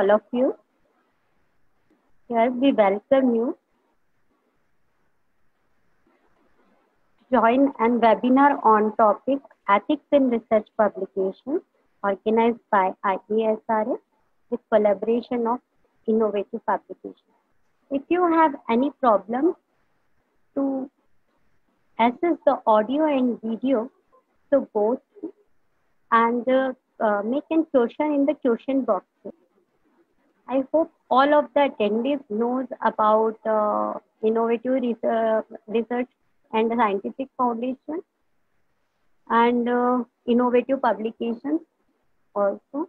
all of you. Here we welcome you. Join an webinar on topic Ethics in Research Publication organized by IESRF with collaboration of Innovative Publication. If you have any problem to access the audio and video, so go and uh, uh, make a question in the question box. I hope all of the attendees knows about uh, innovative research, research and scientific foundation and uh, innovative publications also.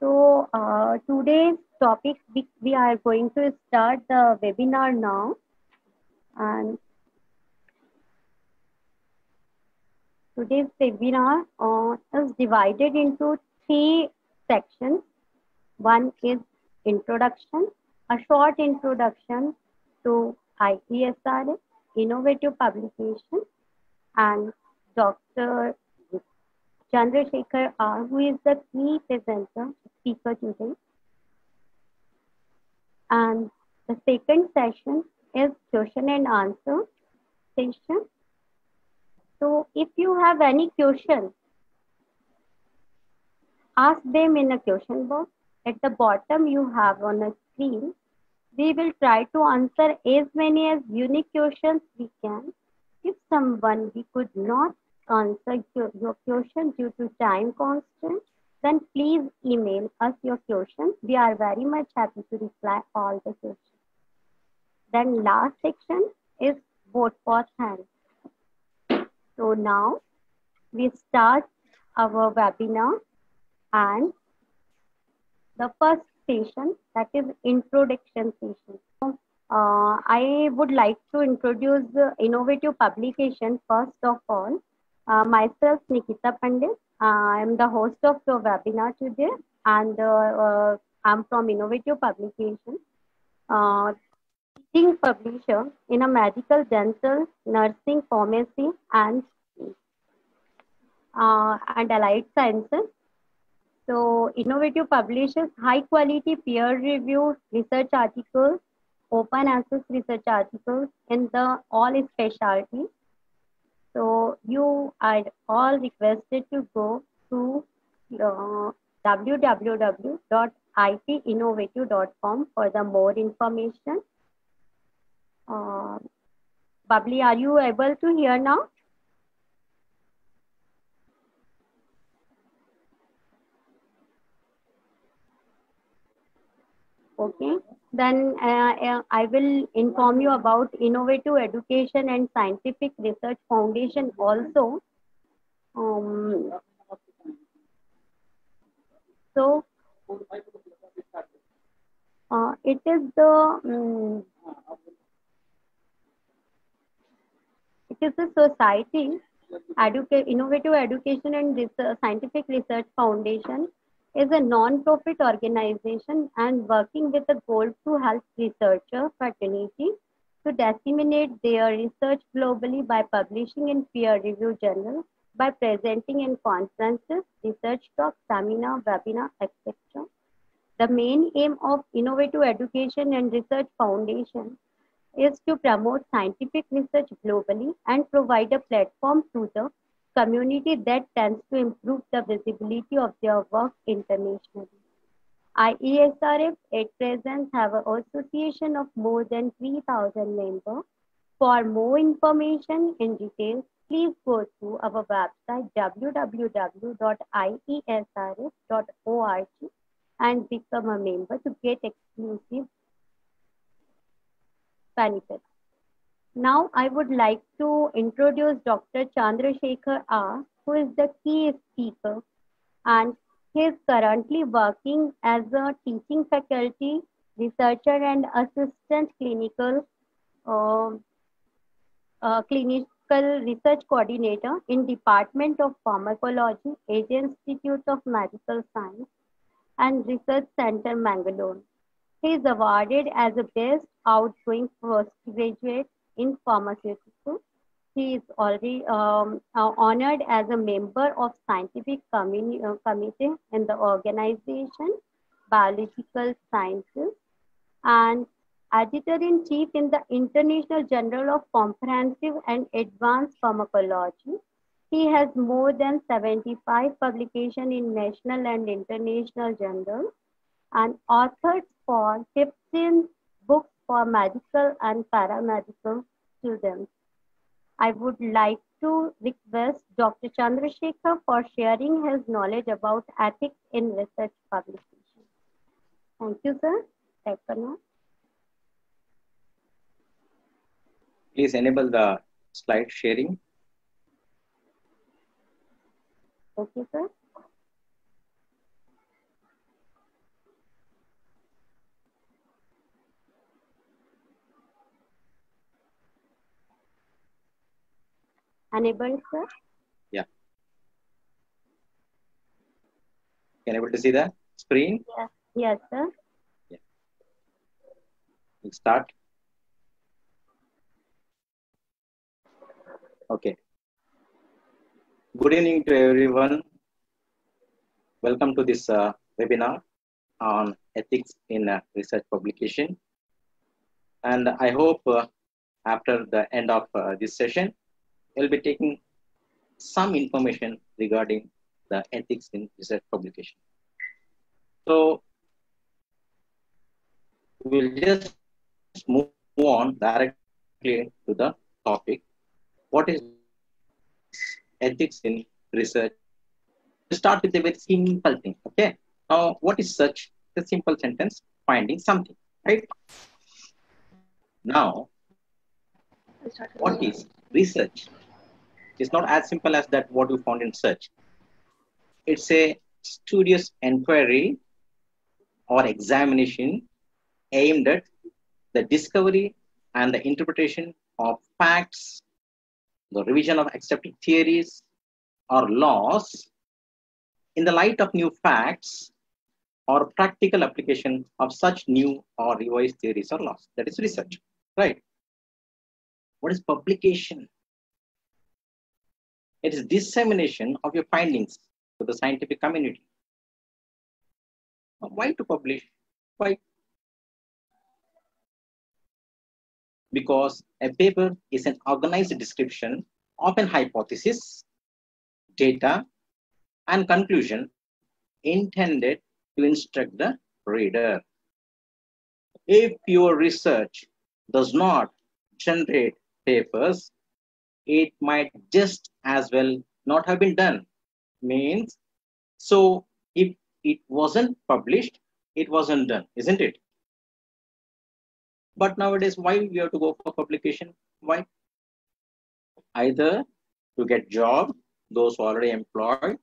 So uh, today's topic, we, we are going to start the webinar now. And today's webinar uh, is divided into three sections. One is introduction, a short introduction to IESRF, innovative publication, and Dr. Chandrasekhar R, who is the key presenter, speaker today. And the second session is question and answer session. So if you have any question, ask them in a question box. At the bottom you have on a screen. We will try to answer as many as unique questions we can. If someone we could not answer your, question due to time constraint, then please email us your questions. We are very much happy to reply all the questions. Then last section is vote for hand. So now we start our webinar and the first session that is introduction session. Uh, I would like to introduce the innovative publication first of all. Uh, myself, Nikita Pandit. Uh, I am the host of the webinar today, and uh, I'm from Innovative Publication, teaching publisher in a medical, dental, nursing, pharmacy, and and allied sciences. So, Innovative publishes high quality peer reviewed research articles, open access research articles in the all specialties so you are all requested to go to uh, www.ipinnovative.com for the more information. Uh, Babli, are you able to hear now? Okay, then uh, uh, I will inform you about Innovative Education and Scientific Research Foundation also. Um, so, uh, it is the um, it is a society, educa Innovative Education and Research, Scientific Research Foundation is a non-profit organization and working with the goal to help researcher fraternity to disseminate their research globally by publishing in peer-reviewed journals, by presenting in conferences, research talks, seminar, webinar, etc. The main aim of Innovative Education and Research Foundation is to promote scientific research globally and provide a platform to the community that tends to improve the visibility of their work internationally. IESRF at present have an association of more than 3,000 members. For more information in details, please go to our website www.iesrf.org and become a member to get exclusive benefits. Now I would like to introduce Dr. Chandrasekhar R, who is the key speaker and he is currently working as a teaching faculty, researcher and assistant clinical uh, uh, clinical research coordinator in Department of Pharmacology, AJ Institute of Medical Science and Research Center, Mangalore. He is awarded as a best outgoing postgraduate in pharmaceuticals. He is already um, uh, honored as a member of scientific uh, committee in the organization Biological Sciences and Editor-in-Chief in the International Journal of Comprehensive and Advanced Pharmacology. He has more than 75 publications in national and international journals and authored for 15 books for medical and paramedical students. I would like to request Dr. Chandrasekhar for sharing his knowledge about ethics in research publication. Thank you, sir. Thank Tekana. Please enable the slide sharing. Okay, sir. Enabled, sir? Yeah. Can able to see the screen? Yes, yes sir. We'll start. Okay. Good evening to everyone. Welcome to this uh, webinar on ethics in uh, research publication. And I hope uh, after the end of uh, this session, we'll be taking some information regarding the ethics in research publication. So we'll just move on directly to the topic. What is ethics in research? To start with a very simple thing, okay? Now, what is such? A simple sentence, finding something, right? Now, what is research? It's not as simple as that what you found in search. It's a studious inquiry or examination aimed at the discovery and the interpretation of facts, the revision of accepted theories or laws in the light of new facts or practical application of such new or revised theories or laws. That is research, right? What is publication? It is dissemination of your findings to the scientific community. Why to publish? Why? Because a paper is an organized description of an hypothesis, data, and conclusion intended to instruct the reader. If your research does not generate papers, it might just as well not have been done. Means, so if it wasn't published, it wasn't done, isn't it? But nowadays, why we have to go for publication? Why? Either to get job, those already employed,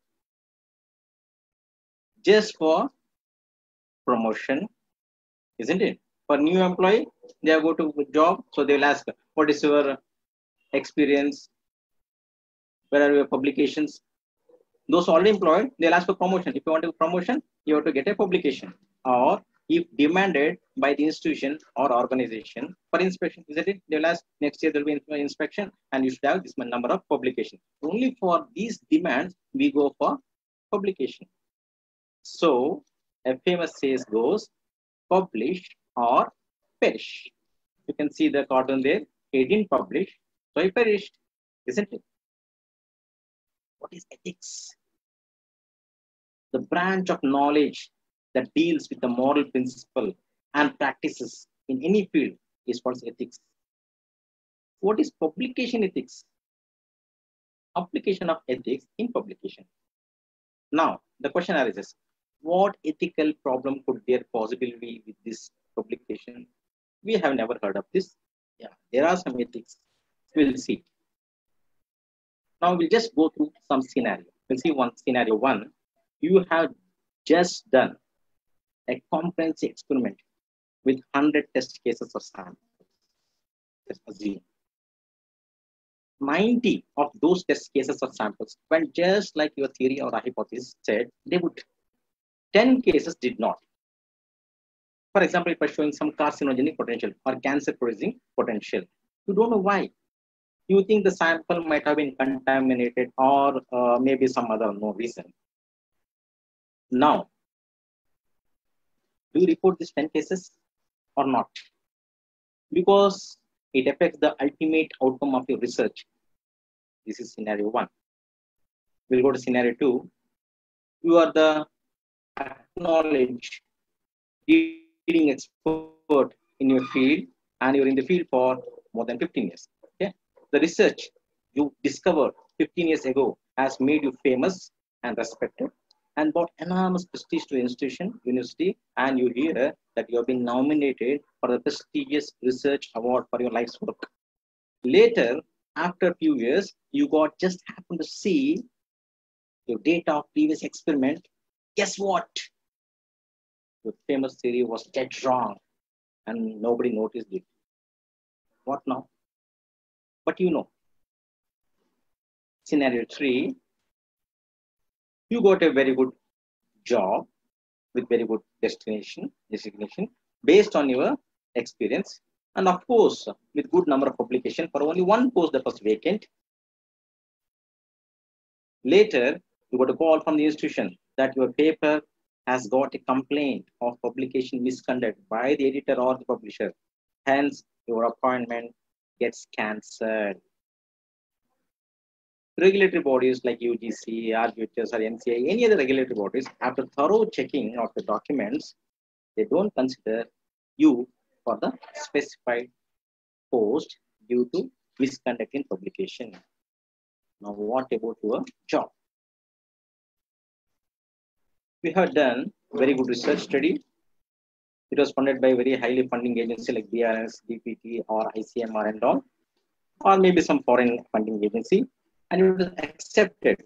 just for promotion, isn't it? For new employee, they go to job, so they'll ask, what is your experience? Where are your publications? Those already employed, they'll ask for promotion. If you want a promotion, you have to get a publication. Or if demanded by the institution or organization for inspection, isn't it? They'll ask next year there'll be inspection and you should have this number of publication. Only for these demands, we go for publication. So a famous says goes, publish or perish. You can see the cartoon there. He didn't publish, so he perished, isn't it? What is ethics? The branch of knowledge that deals with the moral principle and practices in any field is called ethics. What is publication ethics? Application of ethics in publication. Now, the question arises, what ethical problem could there possibly be with this publication? We have never heard of this. Yeah, there are some ethics. We'll see. Now we'll just go through some scenario. We'll see one scenario one. You have just done a comprehensive experiment with 100 test cases of samples. Assume 90 of those test cases of samples went just like your theory or hypothesis said they would. 10 cases did not. For example, if I'm showing some carcinogenic potential or cancer producing potential, you don't know why. You think the sample might have been contaminated or uh, maybe some other no reason. Now, Do you report these 10 cases or not? Because it affects the ultimate outcome of your research. This is scenario one. We'll go to scenario two. You are the acknowledged leading expert in your field and you're in the field for more than 15 years. The research you discovered 15 years ago has made you famous and respected and brought enormous prestige to the institution, university, and you hear that you have been nominated for the prestigious research award for your life's work. Later, after a few years, you got just happened to see your data of previous experiment. Guess what? Your famous theory was dead wrong and nobody noticed it. What now? But you know. Scenario three, you got a very good job with very good destination designation based on your experience and of course with good number of publication for only one post that was vacant later you got a call from the institution that your paper has got a complaint of publication misconduct by the editor or the publisher hence your appointment gets cancelled regulatory bodies like UGC, RGHS, or MCI, any other regulatory bodies, after thorough checking of the documents, they don't consider you for the specified post due to misconduct in publication. Now, what about your job? We have done very good research study. It was funded by very highly funding agency like BRS, DPT, or ICMR and all, or maybe some foreign funding agency and it was accepted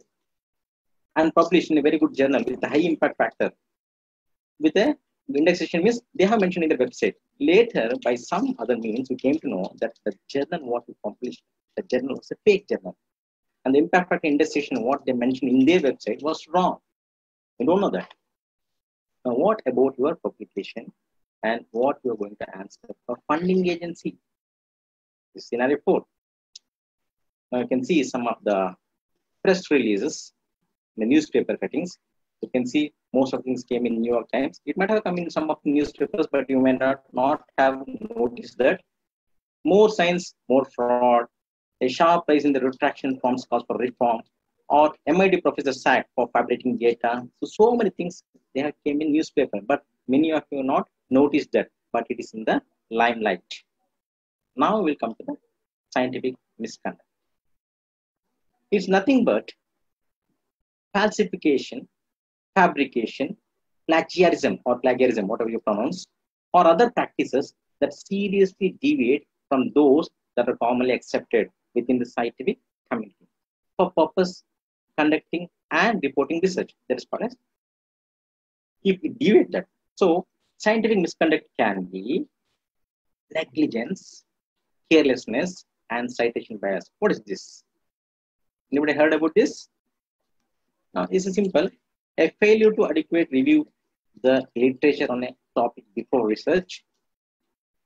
and published in a very good journal with a high impact factor. With a indexation means they have mentioned in the website. Later, by some other means, we came to know that the journal we published, the journal was a fake journal. And the impact factor indexation, what they mentioned in their website was wrong. You don't know that. Now, what about your publication and what you are going to answer for funding agency? This scenario four. Now you can see some of the press releases, the newspaper cuttings. You can see most of things came in New York Times. It might have come in some of the newspapers, but you may not, not have noticed that. More science, more fraud, a sharp rise in the retraction forms calls for reform, or MIT professor sacked for fabricating data. So, so many things they have came in newspaper, but many of you not noticed that, but it is in the limelight. Now we'll come to the scientific misconduct It's nothing but falsification, fabrication, plagiarism or plagiarism, whatever you pronounce, or other practices that seriously deviate from those that are commonly accepted within the scientific community for purpose conducting and reporting research. That is called as if we deviate. So scientific misconduct can be negligence, carelessness, and citation bias. What is this? Anybody heard about this? Now, is simple. A failure to adequate review the literature on a topic before research,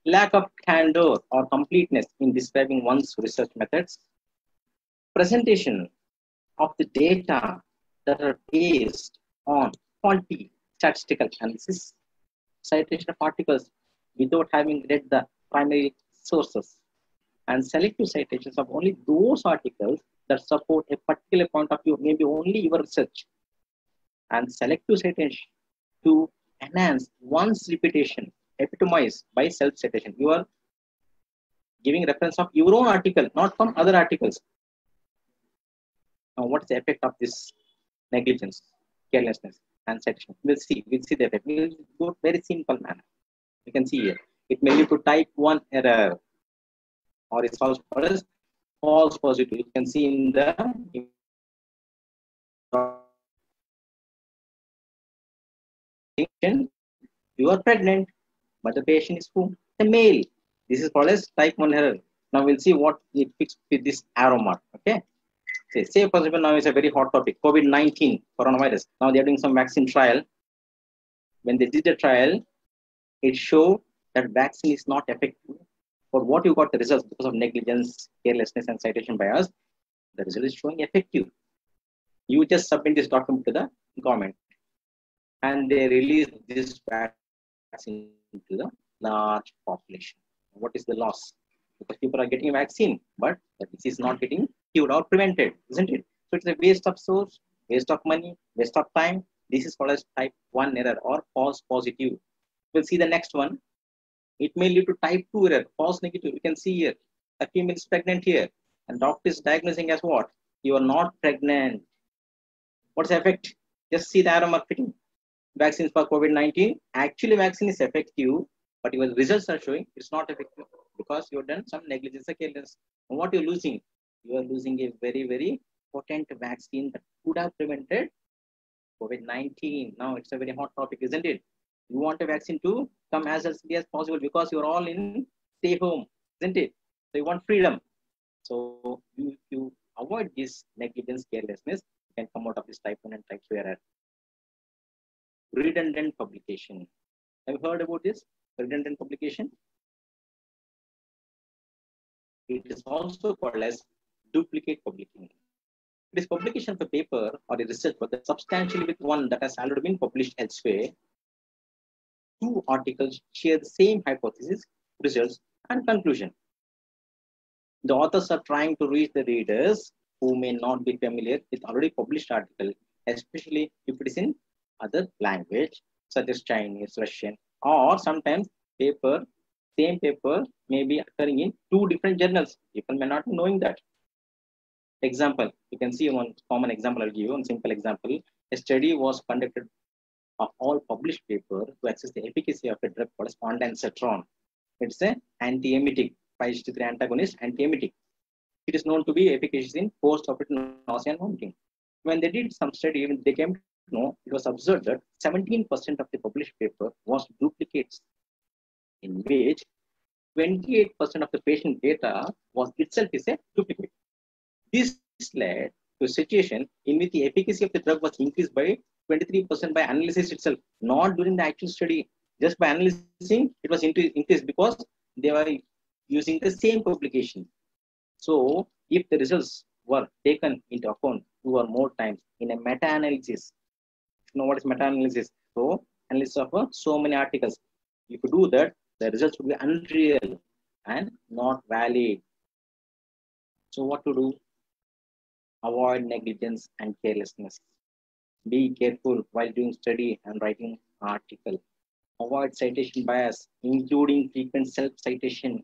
lack of candor or completeness in describing one's research methods, presentation of the data that are based on faulty statistical analysis, citation of articles without having read the primary sources, and selective citations of only those articles that support a particular point of view, maybe only your research, and selective citation to enhance one's reputation, epitomized by self-citation. You are giving reference of your own article, not from other articles. Now, what is the effect of this negligence, carelessness, citation? We'll see. We'll see the effect. We'll go very simple manner. You can see here. It may lead to type 1 error or it's false as false positive. You can see in the you are pregnant, but the patient is who? The male. This is called as type 1 error. Now we'll see what it fits with this arrow mark. Okay. Say, say for now is a very hot topic, COVID-19, coronavirus. Now they're doing some vaccine trial. When they did the trial, it showed that vaccine is not effective for what you got the results because of negligence, carelessness, and citation bias, the result is showing effective. You just submit this document to the government and they release this vaccine to the large population. What is the loss? Because people are getting a vaccine, but the disease is not getting cured or prevented, isn't it? So it's a waste of source, waste of money, waste of time. This is called as type 1 error or false positive. We'll see the next one. It may lead to type 2 error, false negative. You can see here, a female is pregnant here, and doctor is diagnosing as what? You are not pregnant. What's the effect? Just see the arrow mark fitting. Vaccines for COVID-19. Actually, vaccine is effective, but your results are showing it's not effective because you've done some negligence or carelessness. What you're losing? You are losing a very, very potent vaccine that could have prevented COVID-19. Now it's a very hot topic, isn't it? You want a vaccine to come as early as possible because you're all in stay home, isn't it? So you want freedom. So you, you avoid this negligence, carelessness, you can come out of this type 1 and type 2 error. Redundant publication. Have you heard about this? Redundant publication? It is also called as duplicate publication. It is publication of a paper or a research work that substantially with one that has already been published elsewhere. Two articles share the same hypothesis, results, and conclusion. The authors are trying to reach the readers who may not be familiar with already published article, especially if it is in other language, such as Chinese, Russian, or sometimes paper, same paper may be occurring in two different journals. People may not be knowing that. Example, you can see one common example I'll give you, one simple example. A study was conducted of all published paper to assess the efficacy of a drug called ondansetron. It's an antiemetic, 5 3 antagonist antiemetic. It is known to be efficacious in post-operative nausea and vomiting. When they did some study, even they came to know it was observed that 17% of the published paper was duplicates, in which 28% of the patient data was itself is a duplicate. This led to a situation in which the efficacy of the drug was increased by 23% by analysis itself, not during the actual study. Just by analyzing, it was increased because they were using the same publication. So, if the results were taken into account two or more times in a meta-analysis, you know what is meta-analysis? So, analysis of uh, so many articles. If you do that, the results will be unreal and not valid. So, what to do? Avoid negligence and carelessness. Be careful while doing study and writing article. Avoid citation bias, including frequent self-citation.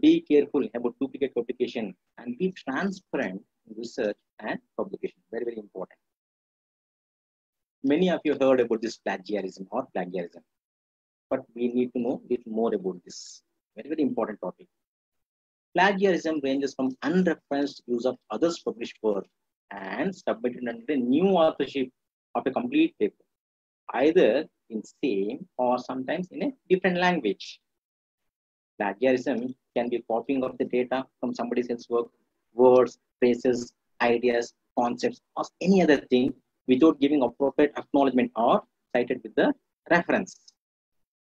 Be careful about duplicate publication and be transparent in research and publication. Very, very important. Many of you heard about this plagiarism or plagiarism, but we need to know a little more about this. Very, very important topic. Plagiarism ranges from unreferenced use of others' published work and submitted under a new authorship of a complete paper, either in same or sometimes in a different language. Plagiarism can be copying of the data from somebody else's work, words, phrases, ideas, concepts, or any other thing without giving appropriate acknowledgement or cited with the reference.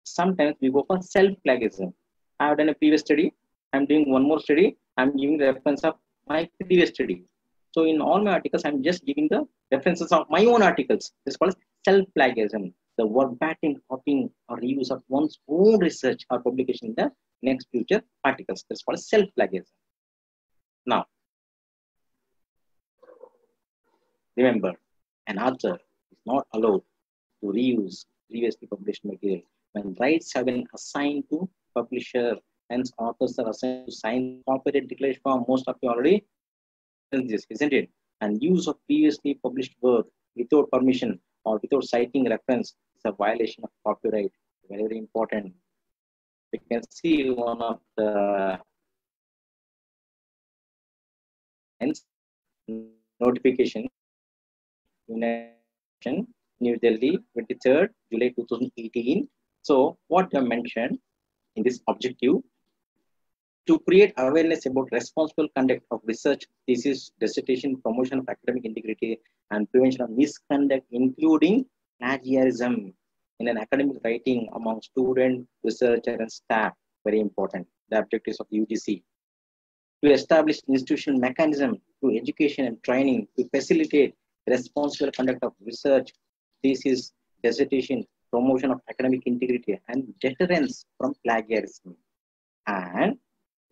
Sometimes we go for self-plagiarism. I have done a previous study. I'm doing one more study. I'm giving the reference of my previous study. So in all my articles, I'm just giving the references of my own articles. This is called self-plagiarism, the verbatim copying or reuse of one's own research or publication in the next future articles. This is called self-plagiarism. Now, remember, an author is not allowed to reuse previously published material when rights have been assigned to publisher. Hence, authors are assigned to sign copyright declaration form. Most of you already this, isn't it? And use of previously published work without permission or without citing reference is a violation of copyright. Very, very important. We can see one of the notification New Delhi, 23rd July 2018. So what I mentioned in this objective to create awareness about responsible conduct of research, thesis, dissertation, promotion of academic integrity, and prevention of misconduct, including plagiarism in an academic writing among student, researcher, and staff. Very important. The objectives of UGC. To establish institutional mechanism to education and training to facilitate responsible conduct of research, thesis, dissertation, promotion of academic integrity and deterrence from plagiarism. And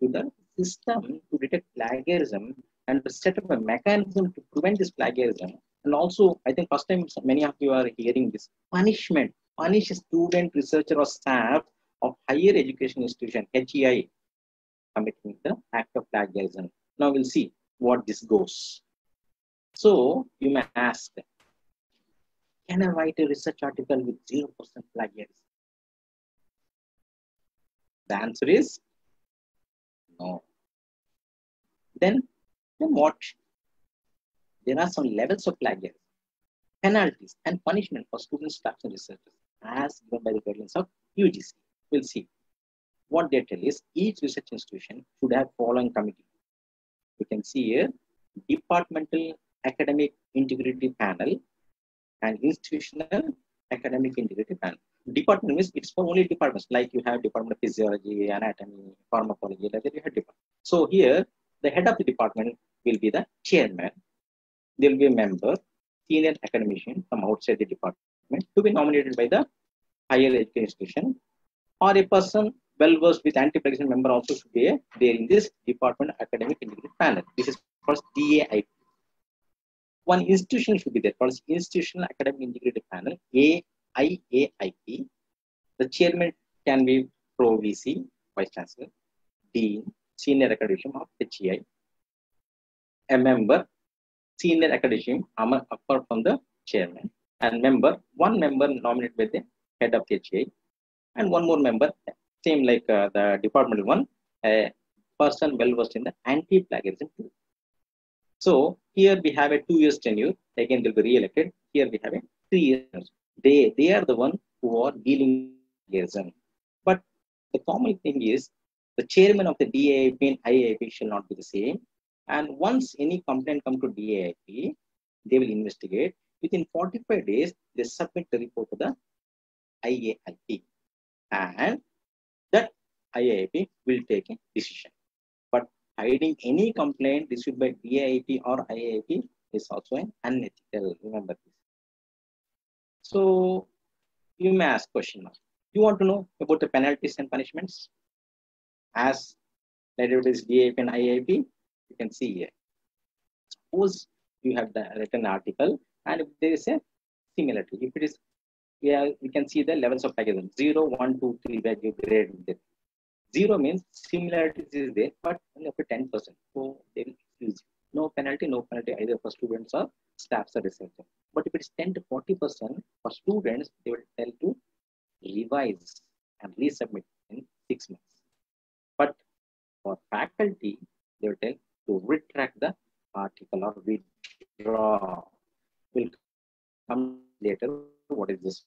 to the system to detect plagiarism and to set up a mechanism to prevent this plagiarism. And also, I think first time many of you are hearing this punishment, punish a student, researcher, or staff of higher education institution, HEI, committing the act of plagiarism. Now we'll see what this goes. So you may ask, can I write a research article with 0% plagiarism? The answer is no. Then, then what? There are some levels of plagiarism, penalties, and punishment for students, staff, and researchers as given by the guidelines of UGC. We'll see. What they tell is each research institution should have following committee. You can see here departmental academic integrity panel and institutional academic integrity panel. Department means it's for only departments, like you have department of physiology, anatomy, pharmacology, like that you have department. So here, the head of the department will be the chairman. There will be a member, senior academician from outside the department to be nominated by the higher education institution or a person well versed with anti-plagiarism member also should be there in this department academic integrity panel. This is first DAIP one institution should be there called Institutional Academic Integrated Panel, AIAIP. The chairman can be Pro VC, Vice Chancellor, Dean, Senior Academician of HEI, a member, Senior Academician apart from the chairman, and member, one member nominated by the head of the HEI, and one more member, same like uh, the departmental one, a person well versed in the anti-plagiarism so here we have a two years tenure. Again, they'll be re-elected. Here we have a three years. They they are the one who are dealing liaison. But the common thing is the chairman of the DAIP and IAIP shall not be the same. And once any complaint come to DAIP, they will investigate. Within 45 days, they submit the report to the IAIP. And that IAIP will take a decision but hiding any complaint issued by DIIT or IIT is also an unethical. Remember this. So you may ask question. You want to know about the penalties and punishments? As related with DIIP and IIP, you can see here. Suppose you have the written article and if there is a similarity, if it is, yeah, we can see the levels of plagiarism 0, 1, 2, 3, where you grade it. Zero means similarities is there, but only up to 10%. So they will use no penalty, no penalty either for students or staffs or researchers. But if it's 10 to 40% for students, they will tell to revise and resubmit in six months. But for faculty, they will tell to retract the article or withdraw. Will come later. What is this?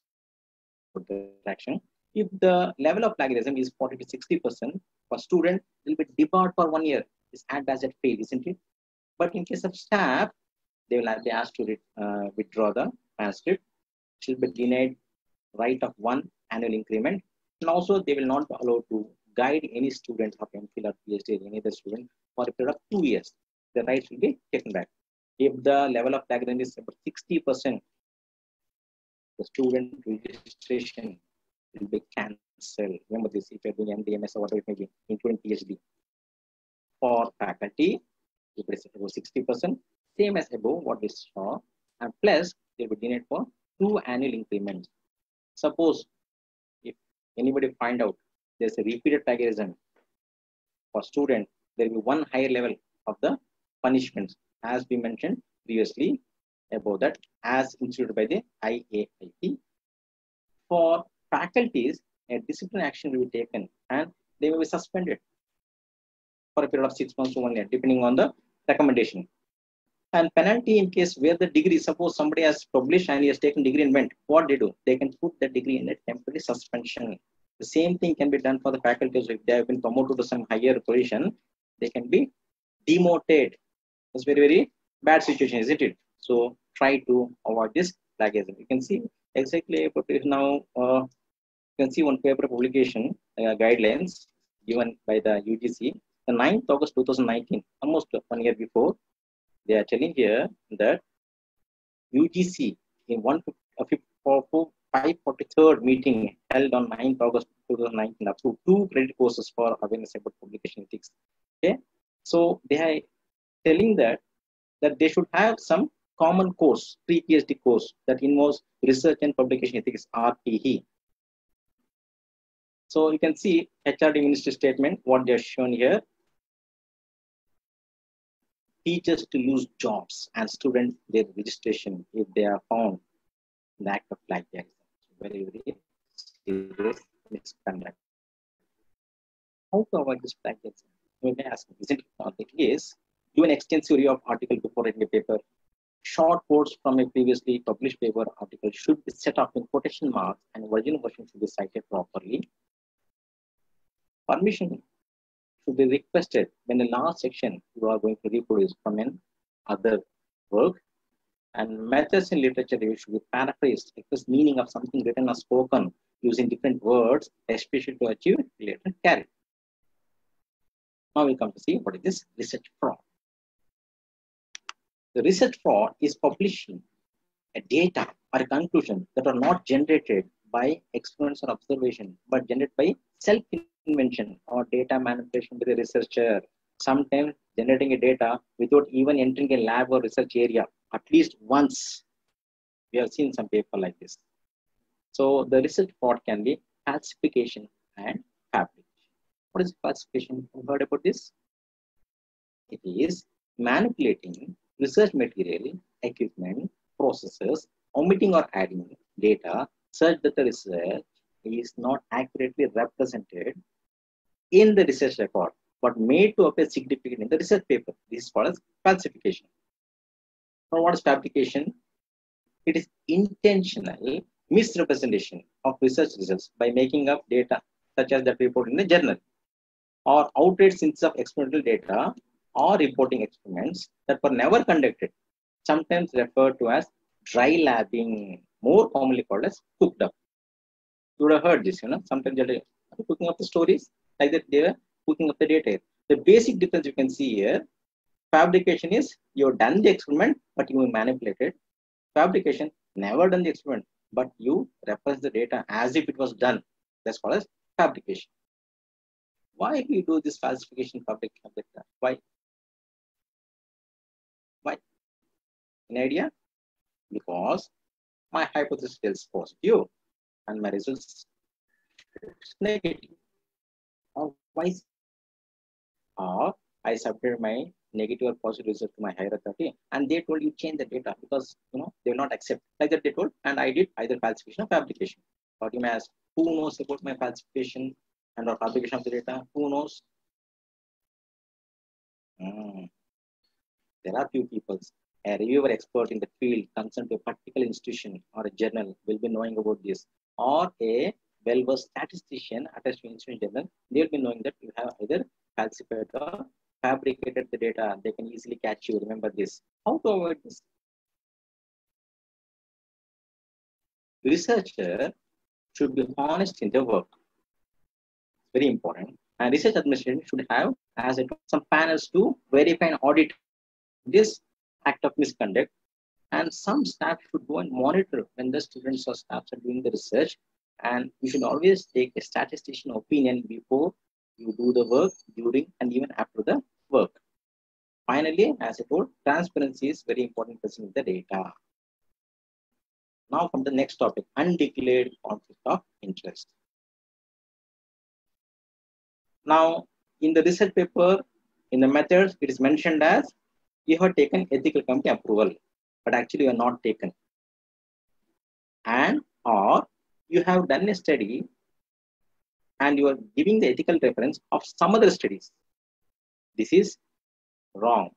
For the action if the level of plagiarism is 40 to 60%, for student, will be debarred for one year. It's act as a fail, isn't it? But in case of staff, they will be asked to uh, withdraw the transcript. It will be denied right of one annual increment. And also, they will not be allowed to guide any student of MPhil or PhD or any other student for a period of two years. The rights will be taken back. If the level of plagiarism is about 60%, the student registration will be cancelled. Remember this if you're doing MDMS or whatever it may be, including PhD. For faculty, it is above 60%, same as above what we saw, and plus they will be denied for two annual increments. Suppose if anybody find out there's a repeated plagiarism for student, there will be one higher level of the punishments as we mentioned previously about that as instituted by the IAIP. For faculties, a discipline action will be taken and they will be suspended for a period of six months to one year, depending on the recommendation. And penalty in case where the degree, suppose somebody has published and he has taken degree and went, what they do? They can put the degree in a temporary suspension. The same thing can be done for the faculties. If they have been promoted to some higher position, they can be demoted. It's very, very bad situation, isn't it? So try to avoid this plagiarism. You can see exactly is now uh, you can see one paper publication uh, guidelines given by the UGC, the 9th August 2019, almost one year before, they are telling here that UGC in one uh, for, 543rd meeting held on 9th August 2019 approved two credit courses for awareness about publication ethics. Okay, so they are telling that that they should have some common course, pre-PhD course that involves research and publication ethics, RPE. So you can see HRD ministry statement, what they are shown here. Teachers to lose jobs and students their registration if they are found in the act of plagiarism. Very, very serious misconduct. How to avoid this plagiarism? You may ask, isn't it not the case? Do an extensive review of article before writing a paper. Short quotes from a previously published paper article should be set up in quotation marks and original version should be cited properly. Permission should be requested when the last section you are going to reproduce from an other work and methods in literature review should be paraphrased, express meaning of something written or spoken using different words, especially to achieve related carry. Now we come to see what is this research fraud. The research fraud is publishing a data or a conclusion that are not generated by experiments or observation, but generated by self-invention or data manipulation by the researcher. Sometimes generating a data without even entering a lab or research area at least once. We have seen some paper like this. So the research fraud can be falsification and fabrication. What is falsification? You heard about this? It is manipulating research material, equipment, processes, omitting or adding data such that the research is not accurately represented in the research record, but made to appear significant in the research paper. This is called as falsification. Now, what is fabrication? It is intentional misrepresentation of research results by making up data such as that report in the journal or outright synthesis of experimental data or reporting experiments that were never conducted, sometimes referred to as dry labbing, more commonly called as cooked up. You would have heard this, you know, sometimes they're cooking up the stories like that they were cooking up the data. The basic difference you can see here, fabrication is you've done the experiment, but you manipulated. Fabrication, never done the experiment, but you represent the data as if it was done. That's called as fabrication. Why do you do this falsification fabrication? Why? Why? An idea? Because my hypothesis is positive and my results is negative. Why? Or I submitted my negative or positive result to my higher authority and they told you change the data because you know they will not accept like that they told and I did either falsification or fabrication. But you may ask, who knows about my falsification and or fabrication of the data? Who knows? Mm. There are few people. A reviewer expert in the field concerned to a particular institution or a journal will be knowing about this. Or a well-versed statistician attached to institution journal, they will be knowing that you have either falsified or fabricated the data. They can easily catch you. Remember this. How to avoid this? Researcher should be honest in their work. It's very important. And research administration should have as it some panels to verify and audit this act of misconduct. And some staff should go and monitor when the students or staffs are doing the research. And you should always take a statistician opinion before you do the work, during, and even after the work. Finally, as I told, transparency is very important in the data. Now from the next topic, undeclared conflict of interest. Now, in the research paper, in the methods, it is mentioned as you have taken ethical committee approval, but actually you are not taken. And or you have done a study and you are giving the ethical reference of some other studies. This is wrong.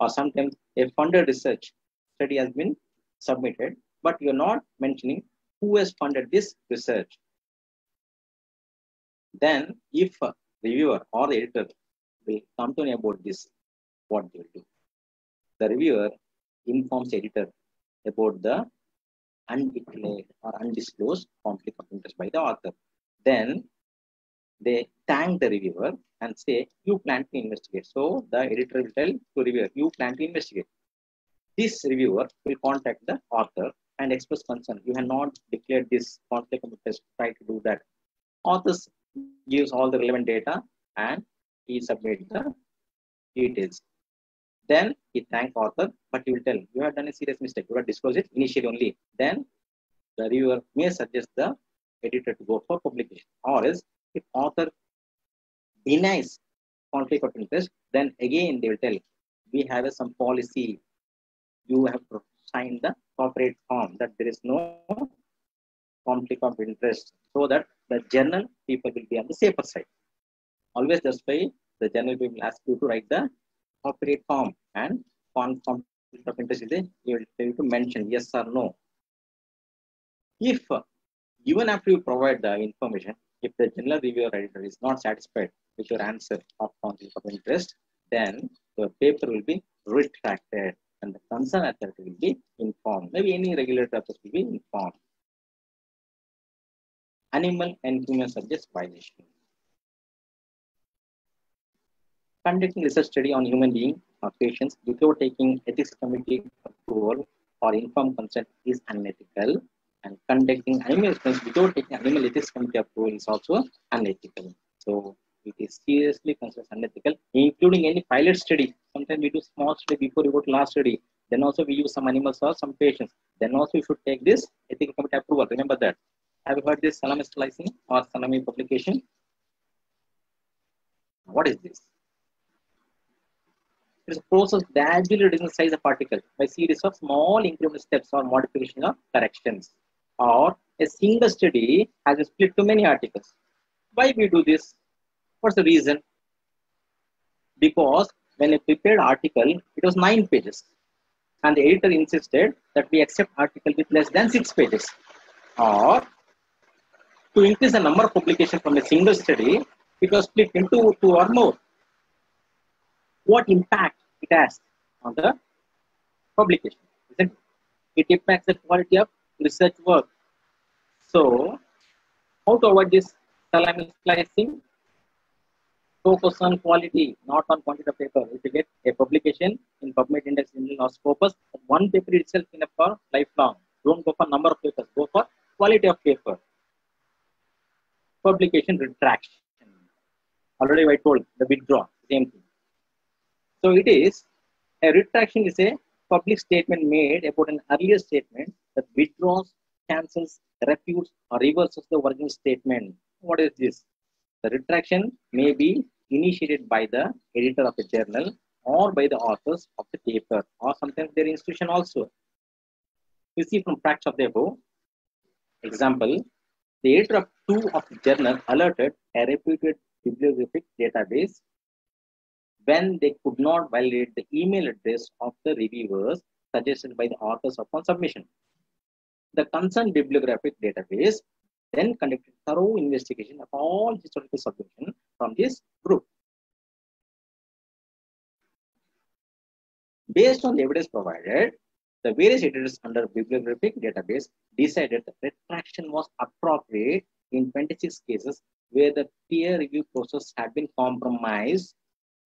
Or sometimes a funded research study has been submitted, but you're not mentioning who has funded this research. Then, if a reviewer or the editor will come to know about this, what they will do? The reviewer informs the editor about the undeclared or undisclosed conflict of interest by the author. Then they thank the reviewer and say, you plan to investigate. So the editor will tell to reviewer, you plan to investigate. This reviewer will contact the author and express concern. You have not declared this conflict of interest. Try to do that. Authors gives all the relevant data and he submits the details. Then he thank author, but he will tell you have done a serious mistake. You have disclosed it initially only. Then the reviewer may suggest the editor to go for publication. Or else, if author denies conflict of interest, then again they will tell we have some policy. You have to sign the corporate form that there is no conflict of interest so that the journal people will be on the safer side. Always that's why the journal people ask you to write the corporate form and conflict of interest is. You will tell you to mention yes or no. If even after you provide the information, if the general reviewer editor is not satisfied with your answer of conflict of interest, then the paper will be retracted and the concerned authority will be informed. Maybe any regulator office will be informed. Animal and human subjects violation. Conducting research study on human being or patients without taking ethics committee approval or informed consent is unethical and conducting animal experiments without taking animal ethics committee approval is also unethical. So it is seriously considered unethical, including any pilot study. Sometimes we do small study before we go to large study. Then also we use some animals or some patients. Then also we should take this ethical committee approval. Remember that. Have you heard this salami slicing or salami publication? What is this? It is a process gradually reducing the size of particle by series of small incremental steps or modification of corrections. Or a single study has been split to many articles. Why we do this? What's the reason? Because when a prepared article, it was nine pages. And the editor insisted that we accept article with less than six pages. Or to increase the number of publications from a single study, it was split into two or more. What impact it has on the publication? Isn't it? it impacts the quality of research work. So, how to avoid this salami slicing? focus on quality, not on quantity of paper. If you get a publication in PubMed Index Engine or Scopus, one paper itself enough for lifelong. Don't go for number of papers, go for quality of paper. Publication retraction. Already I told the withdraw, same thing. So it is a retraction is a public statement made about an earlier statement that withdraws, cancels, refutes, or reverses the original statement. What is this? The retraction may be initiated by the editor of a journal or by the authors of the paper or sometimes their institution also. You see from facts of the above, example, the editor of two of the journal alerted a reputed bibliographic database when they could not validate the email address of the reviewers suggested by the authors upon submission. The concerned bibliographic database then conducted thorough investigation of all historical submission from this group. Based on the evidence provided, the various editors under bibliographic database decided that retraction was appropriate in 26 cases where the peer review process had been compromised.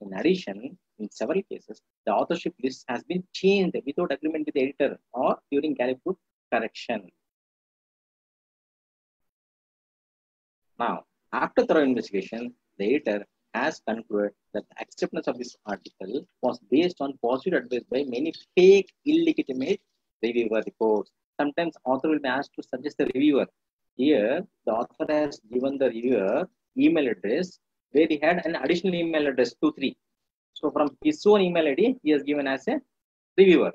In addition, in several cases, the authorship list has been changed without agreement with the editor or during galley proof correction. Now, after thorough investigation, the editor has concluded that the acceptance of this article was based on positive advice by many fake, illegitimate reviewer reports. Sometimes author will be asked to suggest the reviewer. Here, the author has given the reviewer email address where he had an additional email address, 2, 3. So from his own email ID, he has given as a reviewer.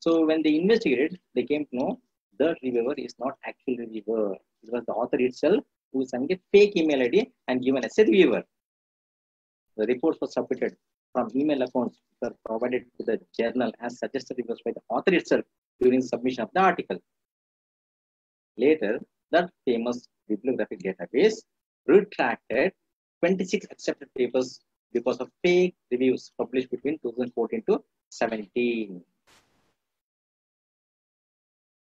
So when they investigated, they came to know the reviewer is not actual reviewer. It was the author itself who sent a fake email ID and given as a reviewer. The reports were submitted from email accounts were provided to the journal as suggested reviews by the author itself during submission of the article. Later, that famous bibliographic database retracted 26 accepted papers because of fake reviews published between 2014 to 17.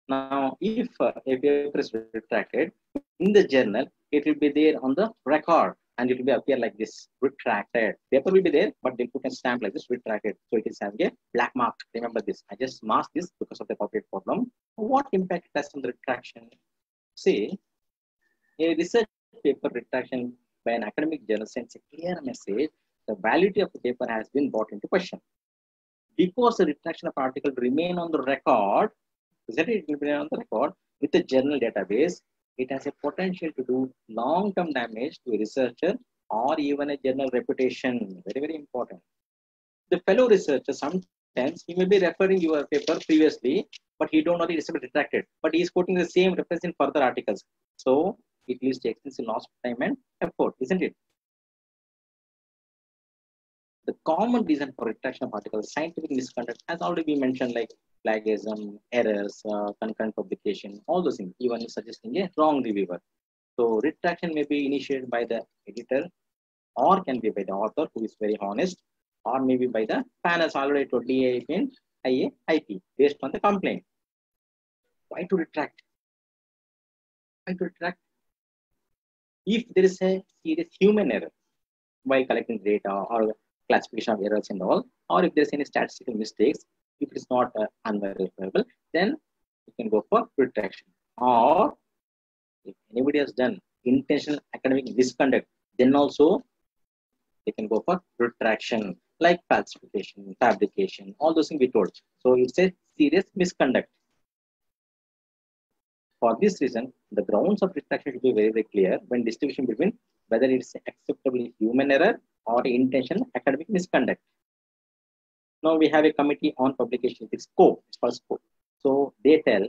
Now, if uh, a paper is retracted in the journal, it will be there on the record and it will be appear like this, retracted. Paper will be there, but they'll put a stamp like this, retracted. So it is having a black mark. Remember this. I just masked this because of the copyright problem. What impact it has on the retraction? See, a research paper retraction by an academic journal sends a clear message. The validity of the paper has been brought into question. Because the retraction of article remain on the record, it? It will remain on the record with the journal database it has a potential to do long-term damage to a researcher or even a journal reputation. Very, very important. The fellow researcher, sometimes he may be referring your paper previously, but he don't know it is retracted. But he is quoting the same reference in further articles. So it leads to extensive loss of time and effort, isn't it? The common reason for retraction of articles, scientific misconduct, has already been mentioned, like plagiarism, errors, uh, concurrent publication, all those things, even suggesting a wrong reviewer. So retraction may be initiated by the editor or can be by the author who is very honest or maybe by the panels already told DAIP and IAIP based on the complaint. Why to retract? Why to retract? If there is a serious human error while collecting data or classification of errors and all, or if there's any statistical mistakes, if it is not uh, unverifiable, then you can go for retraction. Or if anybody has done intentional academic misconduct, then also they can go for retraction, like falsification, fabrication, all those things we told. So it's a serious misconduct. For this reason, the grounds of retraction should be very, very clear when distinguishing between whether it's acceptable human error or intentional academic misconduct. Now we have a committee on publication ethics, SCOPE, it's called. So they tell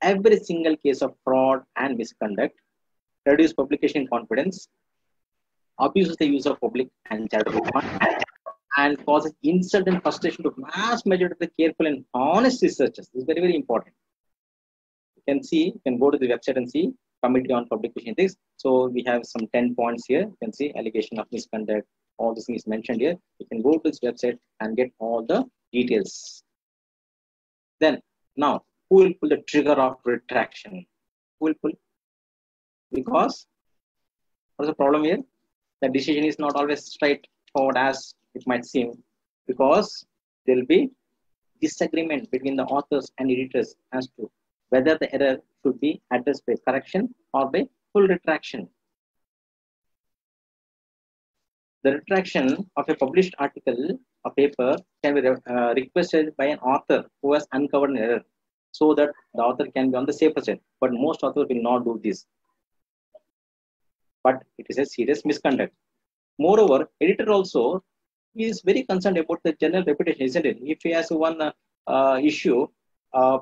every single case of fraud and misconduct, reduce publication confidence, abuses the use of public and charitable funds, and causes insult and frustration to mass majority of the careful and honest researchers. This is very, very important. Can see, you can go to the website and see Committee on Publication Ethics. So we have some 10 points here. You can see allegation of misconduct, all this is mentioned here. You can go to this website and get all the details. Then now, who will pull the trigger of retraction? Who will pull? Because what's the problem here? The decision is not always straightforward as it might seem, because there will be disagreement between the authors and editors as to whether the error should be addressed by correction or by full retraction. The retraction of a published article or paper can be uh, requested by an author who has uncovered an error so that the author can be on the safer side. But most authors will not do this. But it is a serious misconduct. Moreover, editor also is very concerned about the general reputation, isn't it? If he has one uh, issue uh,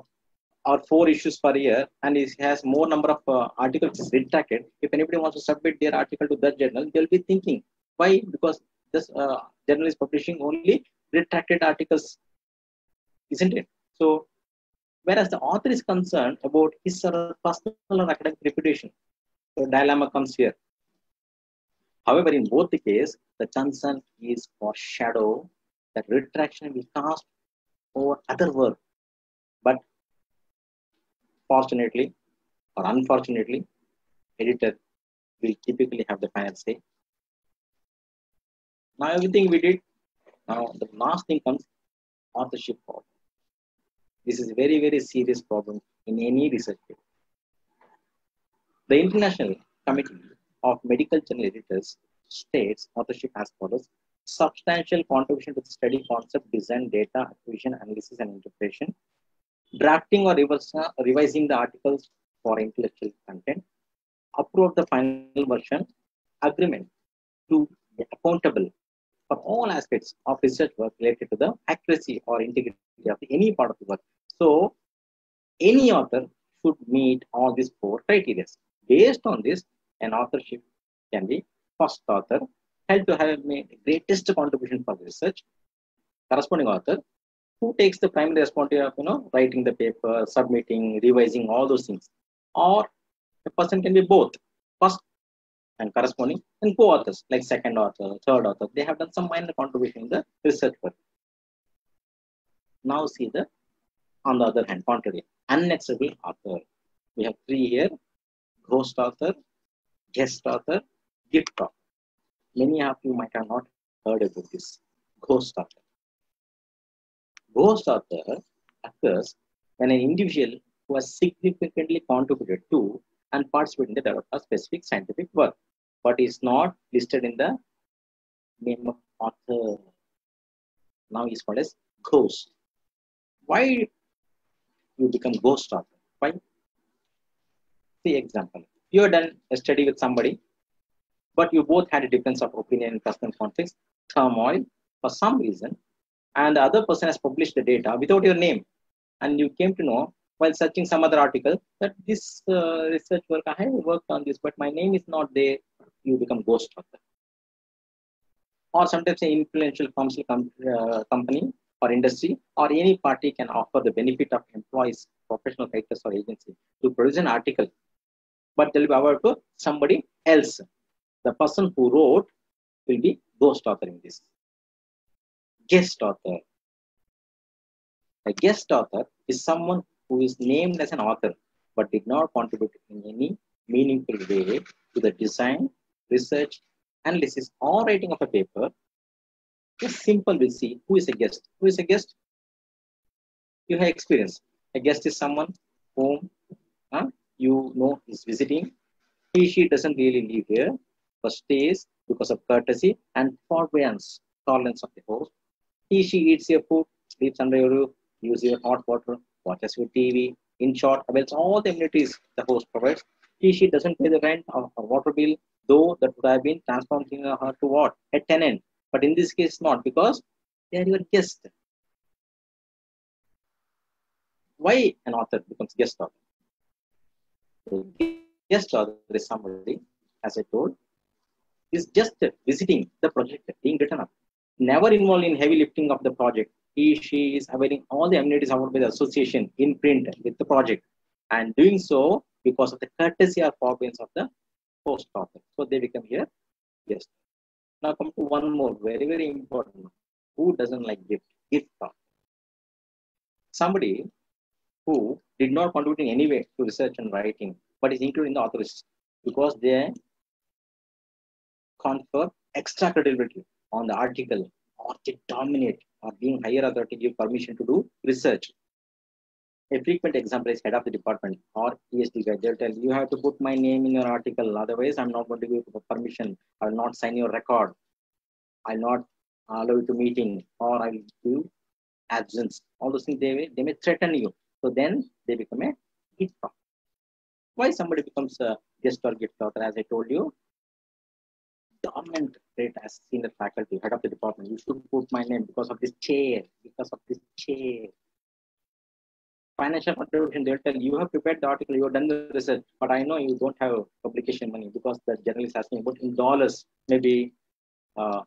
or four issues per year and he has more number of uh, articles retracted, if anybody wants to submit their article to that journal, they'll be thinking, why? Because this uh, journal is publishing only retracted articles, isn't it? So, whereas the author is concerned about his or personal or academic reputation, the dilemma comes here. However, in both the case, the concern is for shadow that retraction will cast over other work. But fortunately or unfortunately, editor will typically have the final say now everything we did. Now the last thing comes authorship problem. This is a very, very serious problem in any research paper. The International Committee of Medical Journal Editors states authorship as follows. Substantial contribution to the study concept, design, data, acquisition, analysis, and interpretation. Drafting or revising the articles for intellectual content. Approve the final version. Agreement to be accountable for all aspects of research work related to the accuracy or integrity of any part of the work. So, any author should meet all these four criteria. Based on this, an authorship can be first author, held to have made greatest contribution for the research, corresponding author, who takes the primary responsibility of you know writing the paper, submitting, revising, all those things. Or a person can be both. First and corresponding and co-authors like second author, third author, they have done some minor contribution in the research work. Now see the, on the other hand, contrary, unnecessary author. We have three here, ghost author, guest author, gift author. many of you might have not heard about this ghost author. Ghost author occurs when an individual who has significantly contributed to and participated in the development of a specific scientific work, but is not listed in the name of author. Now he's called as ghost. Why you become ghost author? Why? See example. You have done a study with somebody, but you both had a difference of opinion in personal context, turmoil for some reason, and the other person has published the data without your name, and you came to know while searching some other article that this uh, research work I have worked on this, but my name is not there. You become ghost author. Or sometimes an influential pharmaceutical com- uh, company or industry or any party can offer the benefit of employees, professional writers or agency to produce an article, but they'll be to somebody else. The person who wrote will be ghost author in this. Guest author. A guest author is someone who is named as an author but did not contribute in any meaningful way to the design, research, analysis, or writing of a paper. Just simple will see who is a guest. Who is a guest? You have experience. A guest is someone whom uh, you know is visiting. He, she doesn't really live here, but stays because of courtesy and forbearance, tolerance of the host. He, she eats your food, sleeps under your roof, uses your hot water, watches your TV. In short, avails all the amenities the host provides. He, she doesn't pay the rent or, or water bill, though that would have been transformed her to what? A tenant. But in this case, not because they are your guest. Why an author becomes guest author? Guest author is somebody, as I told, is just visiting the project being written up, never involved in heavy lifting of the project. He, she is availing all the amenities offered by the association in print with the project and doing so because of the courtesy or forbearance of the host author. So they become here Yes. Now come to one more very, very important. Who doesn't like gift? Gift author. Somebody who did not contribute in any way to research and writing, but is included in the author list because they confer extra credibility on the article or they dominate or being higher authority give permission to do research. A frequent example is head of the department or PhD guy. They'll tell you have to put my name in your article. Otherwise, I'm not going to give you permission. I'll not sign your record. I'll not allow you to meeting or I'll do absence. All those things they may, they may threaten you. So then they become a gift. Why somebody becomes a guest or gift author? As I told you, dominant trait as senior faculty, head of the department. You should put my name because of this chair, because of this chair. Financial contribution, they'll tell you, have prepared the article, you have done the research, but I know you don't have publication money because the journalist asking, but in dollars, maybe uh,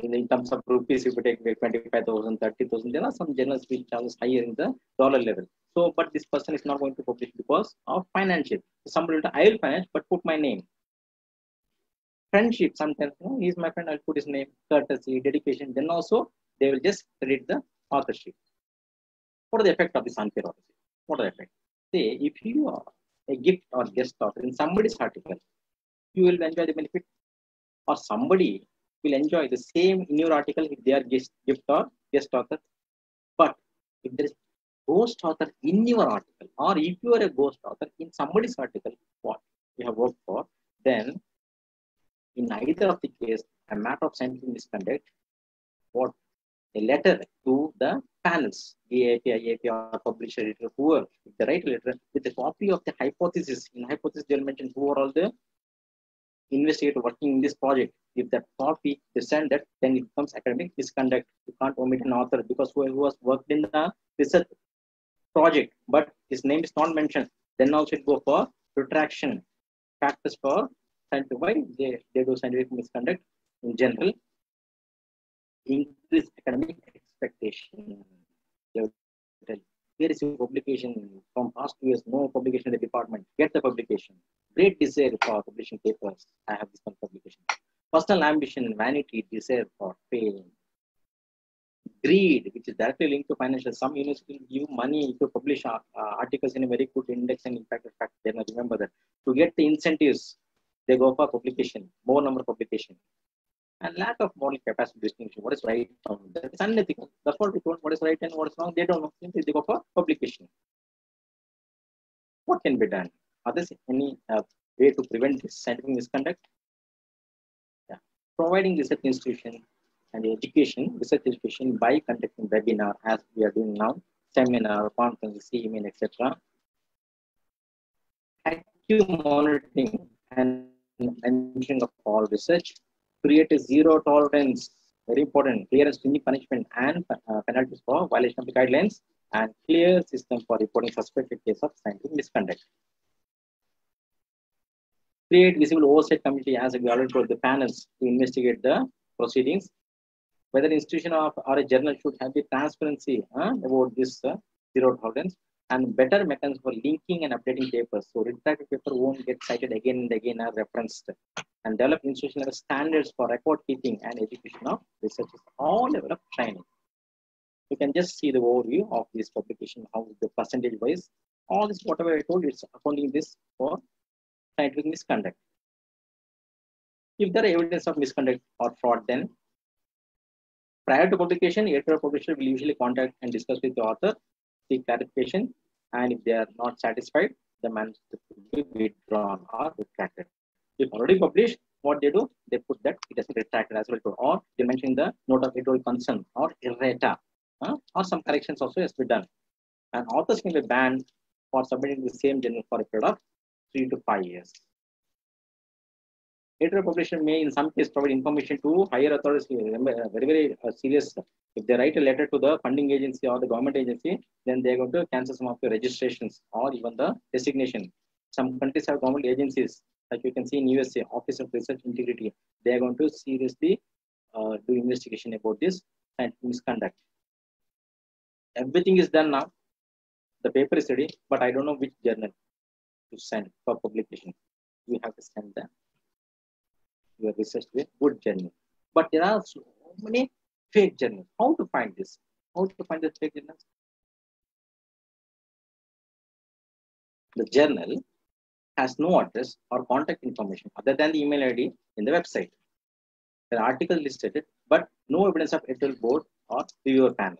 in, in terms of rupees, if you take 25,000, 30,000, there are some journals which are higher in the dollar level. So, but this person is not going to publish because of financial. Somebody will, I will finance, but put my name friendship sometimes you know, he's my friend i'll put his name courtesy dedication. Then also they will just read the authorship. What are the effect of this unfair authorship what are the effect? Say if you are a gift or guest author in somebody's article you will enjoy the benefit. Or somebody will enjoy the same in your article if they are guest gift or guest author. But if there is ghost author in your article or if you are a ghost author in somebody's article what you have worked for then in either of the case, a matter of scientific misconduct, what a letter to the panels, AIP, IAP, or publisher, editor, whoever, write a letter with a copy of the hypothesis, in hypothesis they'll mention who are all the investigators working in this project. If that copy they send that, then it becomes academic misconduct. You can't omit an author because who, who has worked in the research project, but his name is not mentioned. Then also it go for retraction. Factors for scientific why they, they do scientific misconduct in general. Increase academic expectation here is your publication from past two years no publication in the department get the publication. Great desire for publishing papers. I have this one publication. Personal ambition and vanity desire for fame. Greed which is directly linked to financial. Some universities give money to publish uh, articles in a very good index and impact fact they remember that. To get the incentives they go for publication, more number publication. and lack of moral capacity distinction. What is right from that is unethical. That's what we told. What is right and what is wrong, they don't know. Simply they go for publication. What can be done? Are there any uh, way to prevent this scientific misconduct? Yeah. Providing research institution and education, research education by conducting webinar as we are doing now, seminar, conference, email, etc. Active monitoring and mentioning of all research create a zero tolerance, very important, clear and stringent punishment and uh, penalties for violation of the guidelines and clear system for reporting suspected case of scientific misconduct. Create visible oversight committee as we already told the panels to investigate the proceedings. Whether institution of, or a journal should have the transparency uh, about this uh, zero tolerance and better mechanism for linking and updating papers. So retracted paper won't get cited again and again as referenced. And develop institutional standards for record keeping and education of researchers, all level of training. You can just see the overview of this publication, how the percentage wise, all this, whatever I told you, it's accounting this for scientific misconduct. If there are evidence of misconduct or fraud, then prior to publication, editor publisher will usually contact and discuss with the author seek clarification, and if they are not satisfied, the manuscript will be withdrawn or retracted. If already published, what they do, they put that it has been retracted as well, or they mention the note of editorial concern or errata, or some corrections also has to be done. And authors can be banned for submitting the same journal for a period of three to five years. Editor publication may in some case provide information to higher authorities. Remember, uh, very, very uh, serious. If they write a letter to the funding agency or the government agency, then they're going to cancel some of the registrations or even the designation. Some countries have government agencies, like you can see in USA, Office of Research Integrity. They're going to seriously uh, do investigation about this and misconduct. Everything is done now. The paper is ready, but I don't know which journal to send for publication. You have to send them your research a good journal. But there are so many fake journals. How to find this? How to find the fake journals? The journal has no address or contact information other than the email ID in the website. The article listed, but no evidence of editorial board or reviewer panel.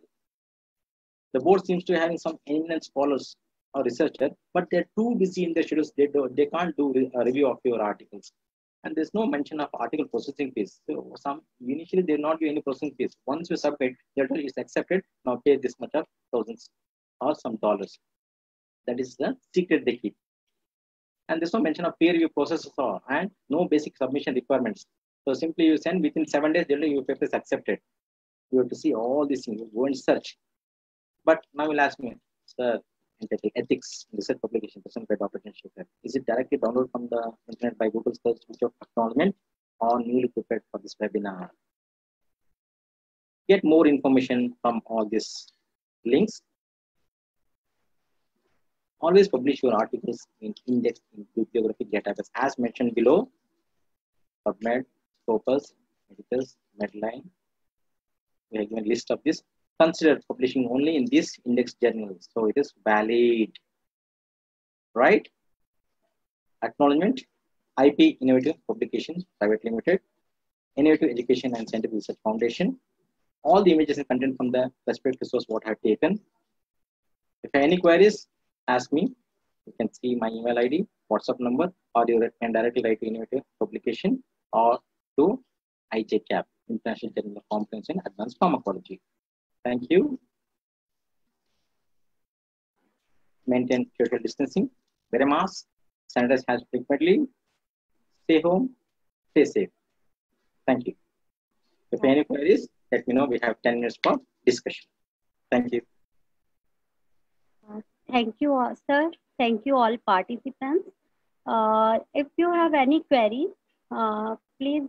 The board seems to be having some eminent scholars or researcher, but they're too busy in their schedules. They, do, they can't do a uh, review of your articles and there's no mention of article processing fees. So some initially they not give any processing fees. Once you submit, the is accepted. Now pay this much of thousands or some dollars. That is the secret they keep. And there's no mention of peer review processes or and no basic submission requirements. So simply you send within seven days, the your paper is accepted. You have to see all these things. You go and search. But now you'll ask me, sir, ethics research publication presented by Dr. Chandrasekhar. Is it directly downloaded from the internet by Google search which of acknowledgement or newly prepared for this webinar? Get more information from all these links. Always publish your articles in index in bibliographic database as mentioned below. PubMed, Scopus, Medicus, Medline. We have given list of this considered publishing only in this index journal. So it is valid, right? Acknowledgement, IP Innovative Publications Private Limited, Innovative Education and Scientific Research Foundation. All the images and content from the respective source what I have taken. If any queries, ask me. You can see my email ID, WhatsApp number, or you can directly write to Innovative Publication or to IJCAP, International Journal of Comprehensive Advanced Pharmacology. Thank you. Maintain social distancing. Wear a mask. Sanitize hands frequently. Stay home. Stay safe. Thank you. If any queries, let me know. We have 10 minutes for discussion. Thank you. Uh, thank you, uh, sir. Thank you, all participants. Uh, if you have any queries, uh, please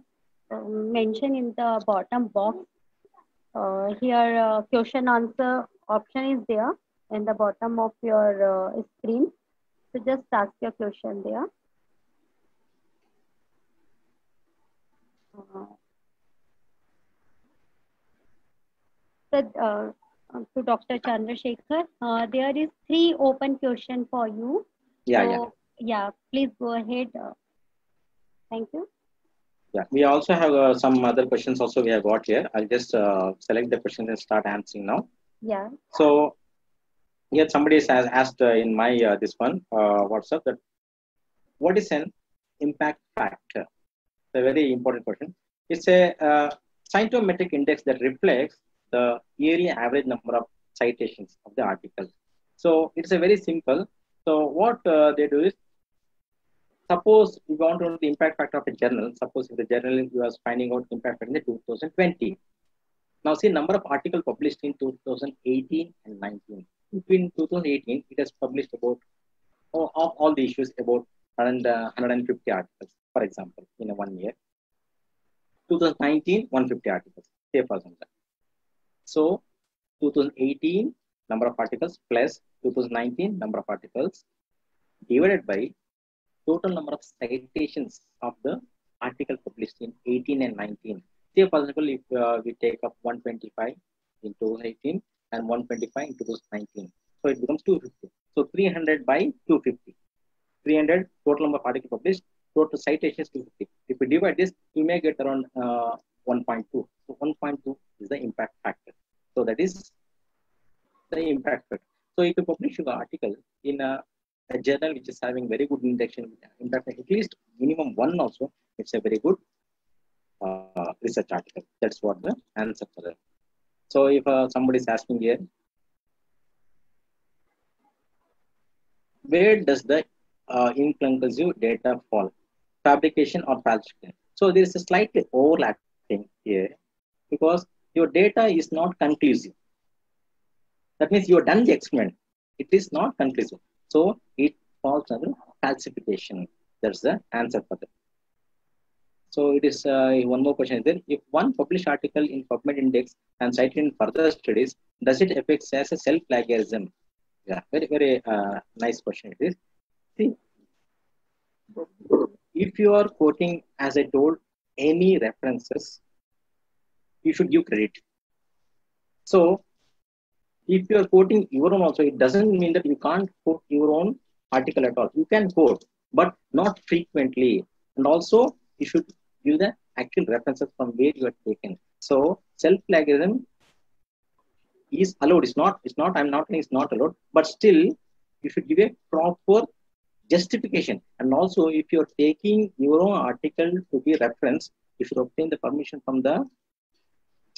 um, mention in the bottom box uh, here uh, question answer option is there in the bottom of your uh, screen. So just ask your question there. Uh, so, uh, to Dr. Chandrasekhar, uh, there is three open question for you. Yeah, so, yeah. Yeah, please go ahead. Uh, thank you. Yeah, we also have uh, some other questions also we have got here. I'll just uh, select the questions and start answering now. Yeah. So here somebody has asked uh, in my uh, this one uh, WhatsApp that what is an impact factor? It's a very important question. It's a uh, scientometric index that reflects the area average number of citations of the article. So it's a very simple. So what uh, they do is suppose we want to know the impact factor of a journal. Suppose if the journal was finding out impact factor in 2020. Now see number of articles published in 2018 and 19. Between 2018, it has published about all, all, all the issues about uh, 150 articles, for example, in a one year. 2019, 150 articles, say for example. So 2018 number of articles plus 2019 number of articles divided by total number of citations of the article published in 18 and 19. Say, for example, if uh, we take up 125 in 2018 and 125 in 2019, so it becomes 250. So 300 by 250. 300 total number of articles published, total citations 250. If we divide this, we may get around uh, 1.2. So 1.2 is the impact factor. So that is the impact factor. So if you publish your article in a a journal which is having very good index, in fact, at least minimum one also, it's a very good uh, research article. That's what the answer for that. So if uh, somebody is asking here, where does the uh, inconclusive data fall? Fabrication or falsification? So there is a slightly overlapping here because your data is not conclusive. That means you have done the experiment. It is not conclusive. So it falls under falsification. That's the answer for that. So it is uh, one more question there. If one published article in PubMed Index and cited in further studies, does it affect as a self-plagiarism? Yeah, very, very uh, nice question it is. See, if you are quoting, as I told, any references, you should give credit. So if you are quoting your own also, it doesn't mean that you can't quote your own article at all. You can quote, but not frequently. And also, you should give the actual references from where you are taken. So, self-plagiarism is allowed. It's not, it's not, I'm not saying it's not allowed, but still, you should give a proper justification. And also, if you're taking your own article to be referenced, you should obtain the permission from the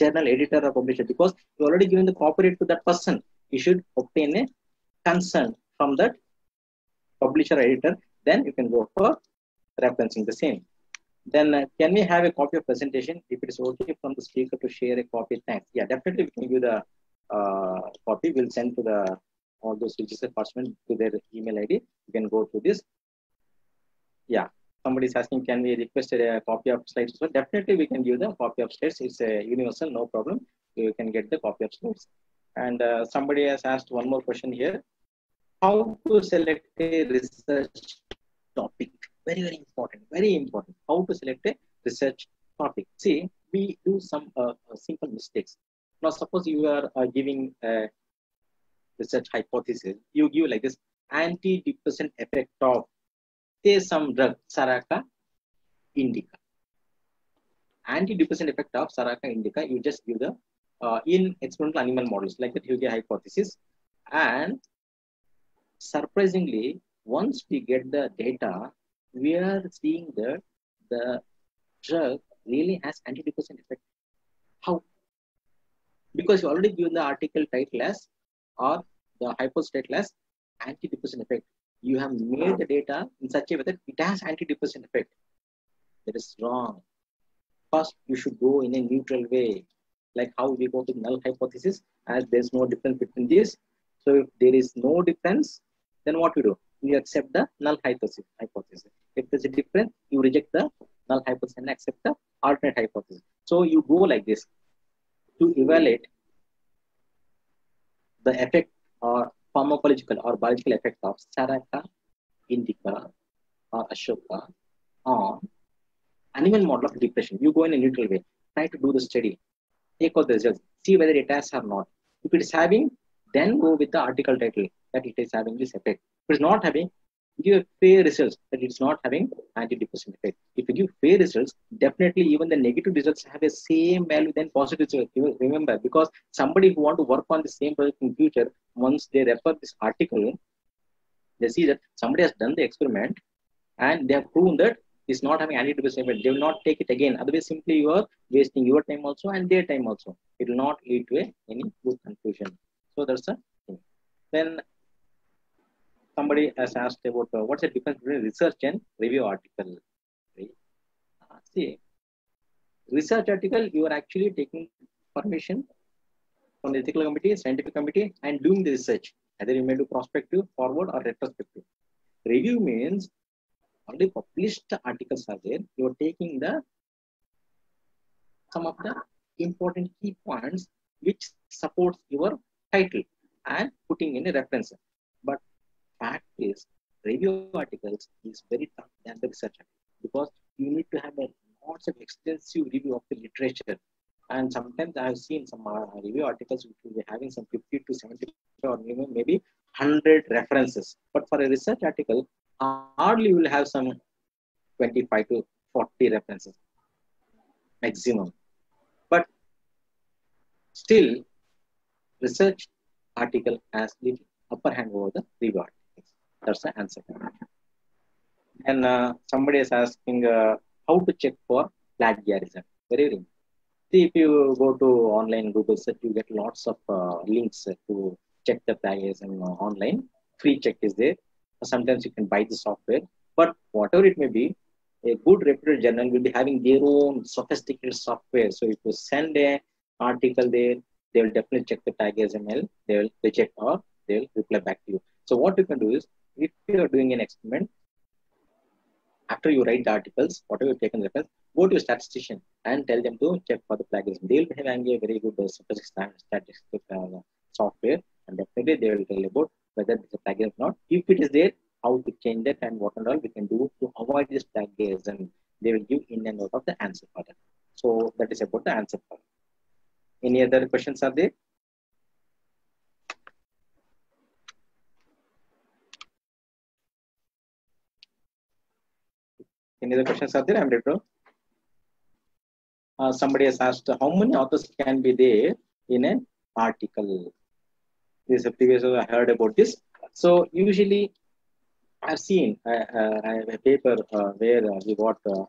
journal editor or publisher because you already given the copyright to that person. You should obtain a consent from that publisher or editor. Then you can go for referencing the same. Then uh, can we have a copy of presentation if it is okay from the speaker to share a copy? Thanks. Yeah, definitely we can give the uh, copy. We'll send to the all those registered participants to their email ID. You can go to this. Yeah, somebody is asking, can we request a copy of slides? So definitely we can give the copy of slides. It's a universal, no problem. You can get the copy of slides. And uh, somebody has asked one more question here. How to select a research topic? Very, very important, very important. How to select a research topic? See, we do some uh, uh simple mistakes. Now, suppose you are uh, giving a research hypothesis, you give like this antidepressant effect of some drug, Saraca indica. Antidepressant effect of Saraca indica, you just give the uh, in experimental animal models like the Hugo hypothesis. And surprisingly, once we get the data, we are seeing that the drug really has antidepressant effect. How? Because you already given the article title as or the hypothesis title as antidepressant effect you have made the data in such a way that it has antidepressant effect. That is wrong. First, you should go in a neutral way, like how we go to null hypothesis, as there's no difference between these. So if there is no difference, then what you do? You accept the null hypothesis. hypothesis. If there's a difference, you reject the null hypothesis and accept the alternate hypothesis. So you go like this to evaluate the effect or pharmacological or biological effect of Saraca, indica, or Ashoka on animal model of depression. You go in a neutral way. Try to do the study. Take out the results. See whether it has or not. If it is having, then go with the article title that it is having this effect. If it is not having, give a fair results that it's not having antidepressant effect. If you give fair results, definitely even the negative results have a same value than positive results. Remember, because somebody who want to work on the same project in future, once they refer this article, they see that somebody has done the experiment and they have proven that it's not having antidepressant effect. They will not take it again. Otherwise, simply you are wasting your time also and their time also. It will not lead to a, any good conclusion. So that's the thing. Then somebody has asked about uh, what's the difference between research and review article. Right? Uh, see, research article, you are actually taking permission from the ethical committee, scientific committee, and doing the research. Either you may do prospective, forward, or retrospective. Review means only published articles are there. You are taking the some of the important key points which supports your title and putting in a reference. Fact is, review articles is very tough than the research because you need to have a lots of extensive review of the literature. And sometimes I have seen some uh, review articles which will be having some 50 to 70 or maybe 100 references. But for a research article, hardly you will have some 25 to 40 references maximum. But still, research article has the upper hand over the review article. That's the answer. And uh, somebody is asking uh, how to check for plagiarism. Very very. See, if you go to online Google search, you get lots of uh, links to check the plagiarism online. Free check is there. Sometimes you can buy the software. But whatever it may be, a good reputed journal will be having their own sophisticated software. So if you send a article there, they will definitely check the plagiarism. They will reject or they will reply back to you. So what you can do is if you are doing an experiment, after you write the articles, whatever you've taken reference, go to a statistician and tell them to check for the plagiarism. They will having a very good uh, statistical uh, software and definitely they will tell you about whether it's a plagiarism or not. If it is there, how to change that and what and all we can do to avoid this plagiarism. They will give in and out of the answer part. So that is about the answer part. Any other questions are there? Any other questions are there? I'm ready to. Uh, somebody has asked how many authors can be there in an article. This is a previous I heard about this. So usually I've seen uh, uh, a paper uh, where uh, we got uh,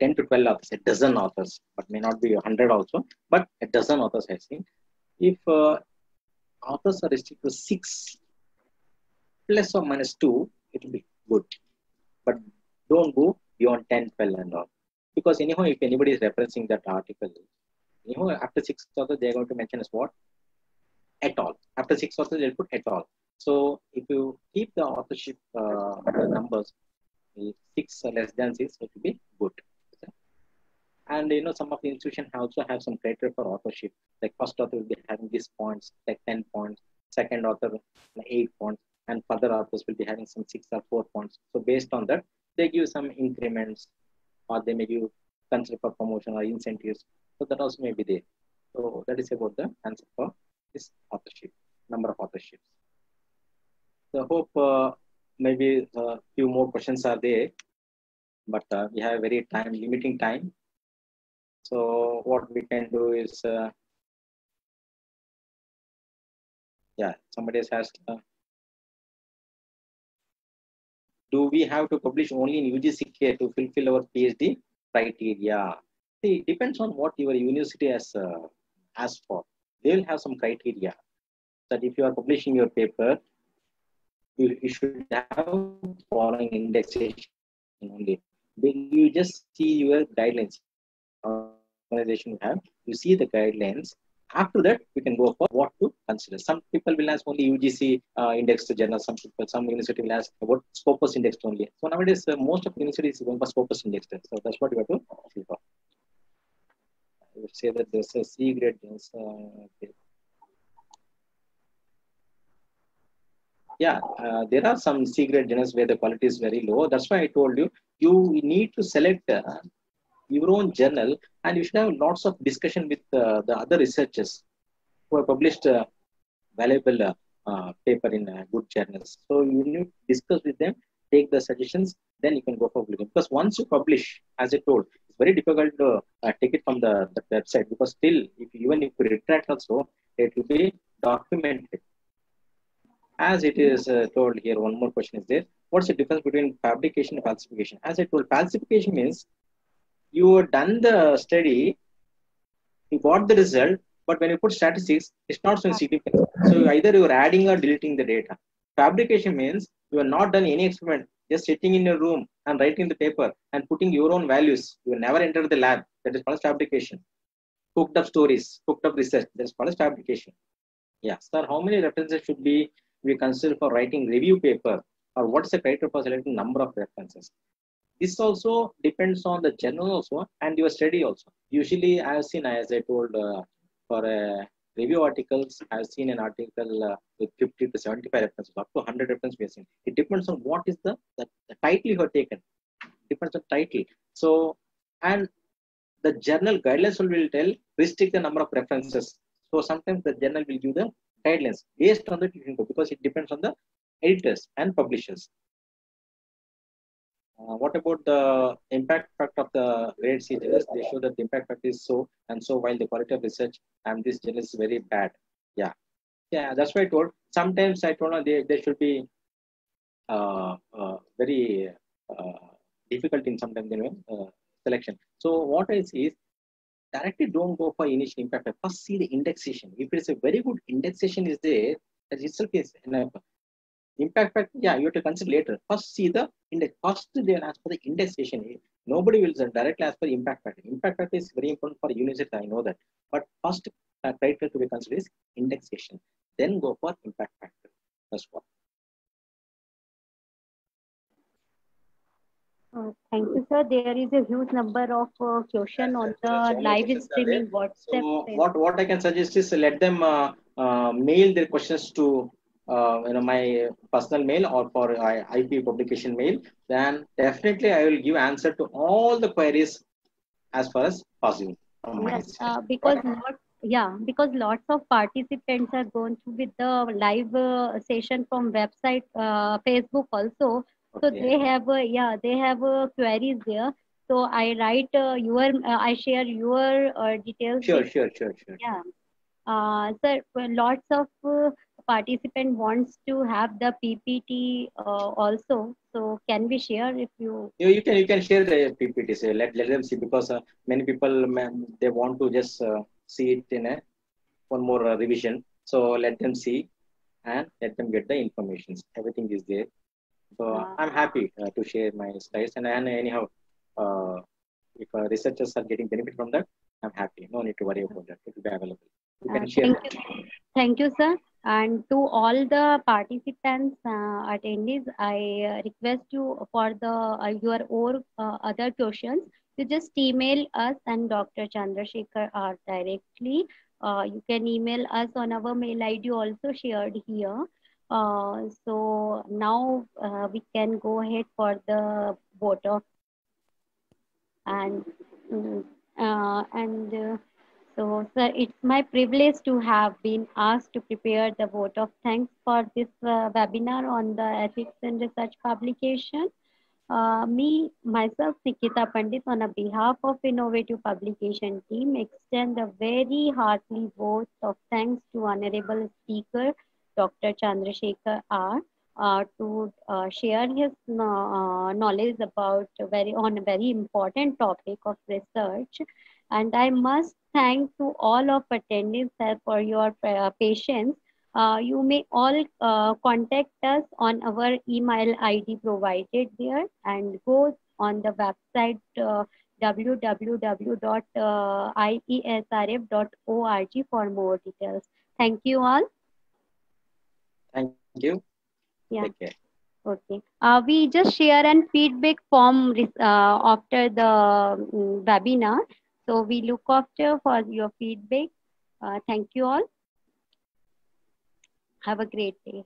10 to 12 authors, a dozen authors, but may not be 100 also, but a dozen authors I've seen. If uh, authors are restricted to six plus or minus two, it will be good. But don't go beyond 10, 12 and all. Because anyhow, if anybody is referencing that article, anyhow, after six authors, they're going to mention as what? At all. After six authors, they'll put et al. So if you keep the authorship uh, numbers, six or less than six, it will be good. And you know, some of the institutions also have some criteria for authorship. Like first author will be having these points, like 10 points, second author, eight points, and further authors will be having some six or four points. So based on that, they give some increments or they may give consider for promotion or incentives. So that also may be there. So that is about the answer for this authorship, number of authorships. So I hope uh, maybe a few more questions are there, but uh, we have very time limiting time. So what we can do is, uh, yeah, somebody has asked, do we have to publish only in UGCK to fulfill our PhD criteria? See, it depends on what your university has uh, asked for. They will have some criteria that if you are publishing your paper, you, you should have following indexation only. Then You just see your guidelines organization have, you see the guidelines. After that, we can go for what to consider. Some people will ask only UGC uh, indexed journal. Some people, some university will ask about Scopus indexed only. So nowadays, uh, most of the universities going for Scopus indexed. So that's what you have to see for. I would say that there's a C grade. Uh, okay. yeah, uh, there are some grade journals where the quality is very low. That's why I told you, you need to select uh, your own journal and you should have lots of discussion with uh, the other researchers who have published uh, valuable uh, uh, paper in uh, good journals. So you need to discuss with them take the suggestions, then you can go for publication. Because once you publish, as I told, it's very difficult to take it from the, the website because still, if even if you retract also, it will be documented. As it is uh, told here, one more question is there. What's the difference between fabrication and falsification? As I told, falsification means you have done the study, you got the result, but when you put statistics, it's not so significant. So either you are adding or deleting the data. Fabrication means you have not done any experiment, just sitting in your room and writing the paper and putting your own values. You never enter the lab. That is called fabrication. Cooked up stories, cooked up research. That is called fabrication. Yeah, sir. How many references should be we consider for writing review paper, or what is the criteria for selecting number of references? This also depends on the journal also and your study also. Usually, I have seen, as I told, uh, for a review articles, I've seen an article uh, with 50 to 75 references, up to 100 references we have seen. It depends on what is the, the, the title you have taken. Depends on title. So, and the journal guidelines will, will tell restrict the number of references. So sometimes the journal will give the guidelines based on that you can go because it depends on the editors and publishers. Uh, what about the impact factor of the C journals? They show that the impact factor is so and so while the quality of research and this journal is very bad. Yeah. Yeah, that's why I told. Sometimes I told they, they should be uh, uh, very uh, difficult in sometimes you know, uh, selection. So what I see is directly don't go for initial impact. First see the indexation. If it's a very good indexation is there, that itself is enough. Impact factor, yeah, you have to consider later. First, see the index. First, they will ask for the indexation. Nobody will directly ask for impact factor. Impact factor is very important for university, I know that. But first uh, criteria to be considered is indexation. Then go for impact factor. That's what. Uh, thank you, sir. There is a huge number of uh, question on the live streaming WhatsApp. So what, what I can suggest is let them uh, uh mail their questions to uh, you know my personal mail or for IP publication mail, then definitely I will give answer to all the queries as far as possible. Yes, uh, because not, yeah, because lots of participants are going to with the live uh, session from website uh, Facebook also. So okay. they have yeah they have queries there. So I write your I share your details. Sure, sure, sure, sure. Yeah. Uh, sir, lots of uh, participant wants to have the PPT uh, also. So can we share if you? You, you can you can share the PPT. Say let let them see because uh, many people they want to just uh, see it in a one more uh, revision. So let them see and let them get the information. Everything is there. So uh, I'm happy uh, to share my slides and, and anyhow, if researchers are getting benefit from that, I'm happy. No need to worry about that. It will be available. You can share. Thank you. Thank you, sir. And to all the participants, uh, attendees, I uh, request you for the uh, your or uh, other questions, you just email us and Dr. Chandrasekhar R directly. Uh, you can email us on our mail ID also shared here. Uh, so now we can go ahead for the vote and mm, and so, sir, it's my privilege to have been asked to prepare the vote of thanks for this uh, webinar on the ethics in research publication. Uh, me, myself, Nikita Pandit, on behalf of Innovative Publication team, extend a very hearty vote of thanks to Honorable Speaker, Dr. Chandrasekhar R. Uh, to uh, share his uh, knowledge about very on a very important topic of research and I must thank to all of attendees for your uh, patience. Uh, you may all uh, contact us on our email ID provided there and go on the website uh, www.iesrf.org for more details. Thank you all. Thank you. Yeah. Okay. Uh, we just share and feedback form uh, after the um, webinar. So we look after for your feedback. Uh, thank you all. Have a great day.